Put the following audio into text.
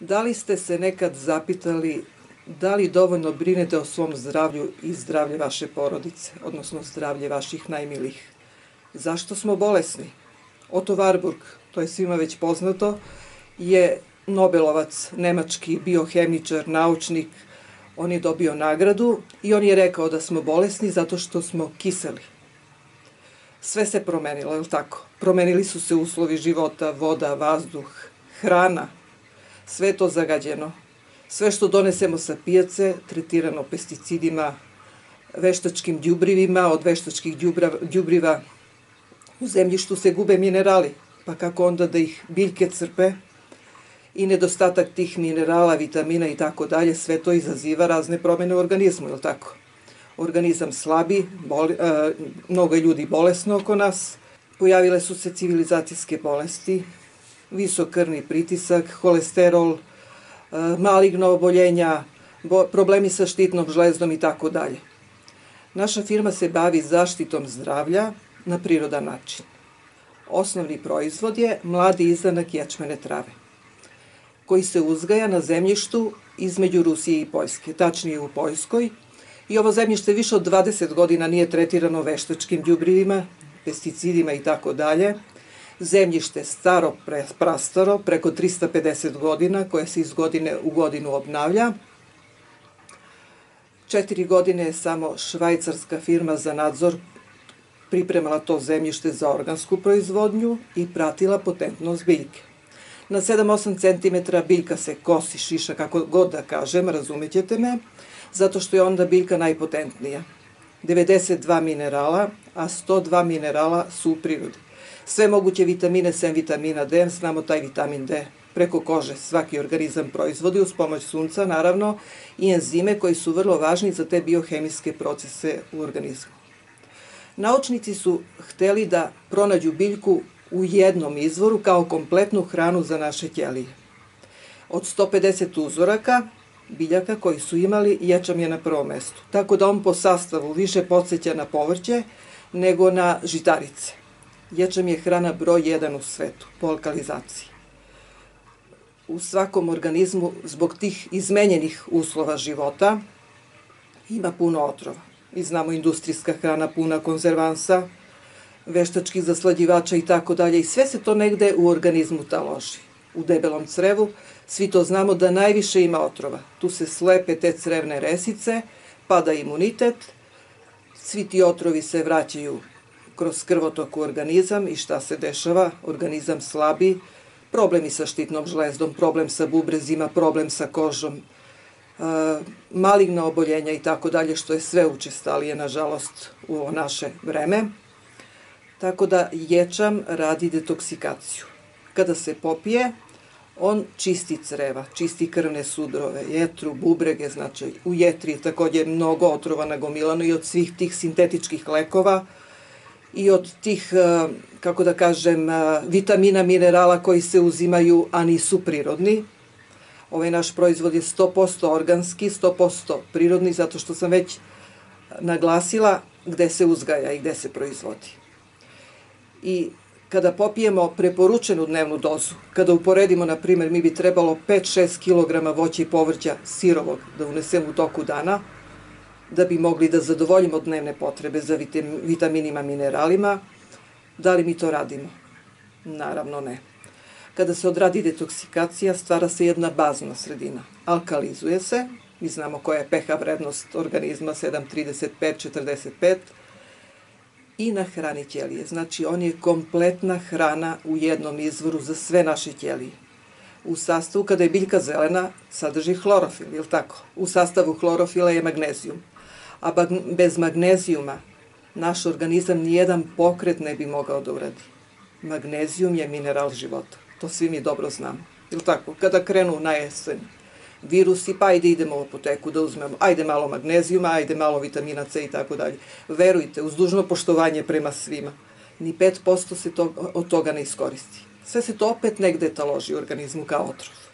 Da li ste se nekad zapitali da li dovoljno brinete o svom zdravlju i zdravlje vaše porodice, odnosno zdravlje vaših najmilih? Zašto smo bolesni? Otto Warburg, to je svima već poznato, je Nobelovac, nemački biohemičar, naučnik, on je dobio nagradu i on je rekao da smo bolesni zato što smo kiseli. Sve se promenilo, je li tako? Promenili su se uslovi života, voda, vazduh, hrana, sve to zagađeno. Sve što donesemo sa pijace, tretirano pesticidima, veštačkim djubrivima, od veštačkih djubriva u zemljištu se gube minerali, pa kako onda da ih biljke crpe i nedostatak tih minerala, vitamina i tako dalje, sve to izaziva razne promene u organizmu, je li tako? Organizam slabi, boli, e, mnogo je ljudi bolesno oko nas, pojavile su se civilizacijske bolesti, visok krvni pritisak, holesterol, e, maligno oboljenja, bo, problemi sa štitnom žlezdom i tako dalje. Naša firma se bavi zaštitom zdravlja na prirodan način. Osnovni proizvod je mladi izdanak ječmene trave, koji se uzgaja na zemljištu između Rusije i Poljske, tačnije u Poljskoj, i ovo zemljište više od 20 godina nije tretirano veštačkim djubrivima, pesticidima i tako dalje, zemljište staro, prastaro, preko 350 godina, koje se iz godine u godinu obnavlja. Četiri godine je samo švajcarska firma za nadzor pripremala to zemljište za organsku proizvodnju i pratila potentnost biljke. Na 7-8 cm biljka se kosi, šiša, kako god da kažem, razumećete me, zato što je onda biljka najpotentnija. 92 minerala, a 102 minerala su u prirodi. Sve moguće vitamine, sem vitamina D, znamo taj vitamin D preko kože svaki organizam proizvodi uz pomoć sunca, naravno, i enzime koji su vrlo važni za te biohemijske procese u organizmu. Naučnici su hteli da pronađu biljku u jednom izvoru kao kompletnu hranu za naše ćelije. Od 150 uzoraka biljaka koji su imali, ječam je na prvom mestu. Tako da on po sastavu više podsjeća na povrće nego na žitarice. Ječam je hrana broj 1 u svetu po alkalizaciji. U svakom organizmu, zbog tih izmenjenih uslova života, ima puno otrova. I znamo industrijska hrana puna konzervansa, veštačkih zaslađivača i tako dalje. I sve se to negde u organizmu taloži. U debelom crevu, svi to znamo da najviše ima otrova. Tu se slepe te crevne resice, pada imunitet, svi ti otrovi se vraćaju kroz krvotok u organizam i šta se dešava? Organizam slabi, problemi sa štitnom žlezdom, problem sa bubrezima, problem sa kožom, maligna oboljenja i tako dalje, što je sve učestalije, nažalost, u ovo naše vreme. Tako da ječam radi detoksikaciju. Kada se popije, on čisti creva, čisti krvne sudrove, jetru, bubrege, znači u jetri je takođe mnogo otrova nagomilano i od svih tih sintetičkih lekova i od tih, kako da kažem, vitamina, minerala koji se uzimaju, a nisu prirodni, Ovaj naš proizvod je 100% organski, 100% prirodni, zato što sam već naglasila gde se uzgaja i gde se proizvodi. I kada popijemo preporučenu dnevnu dozu, kada uporedimo, na primjer, mi bi trebalo 5-6 kg voća i povrća sirovog da unesemo u toku dana, da bi mogli da zadovoljimo dnevne potrebe za vitaminima, mineralima, da li mi to radimo? Naravno ne. Kada se odradi detoksikacija, stvara se jedna bazna sredina. Alkalizuje se, mi znamo koja je pH vrednost organizma, 7,35-45, i na hrani ćelije. Znači, on je kompletna hrana u jednom izvoru za sve naše ćelije. U sastavu, kada je biljka zelena, sadrži hlorofil, je tako? U sastavu hlorofila je magnezijum. A bez magnezijuma naš organizam nijedan pokret ne bi mogao da uradi. Magnezijum je mineral života. To svi mi dobro znamo. Ili tako? Kada krenu na jesen virusi, pa ajde idemo u apoteku da uzmemo, ajde malo magnezijuma, ajde malo vitamina C i tako dalje. Verujte, uz dužno poštovanje prema svima, ni 5% se to, od toga ne iskoristi. Sve se to opet negde taloži u organizmu kao otrov.